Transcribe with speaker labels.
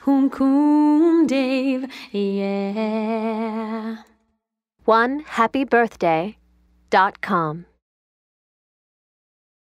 Speaker 1: coom coom Dave, yeah.
Speaker 2: One happy birthday dot com.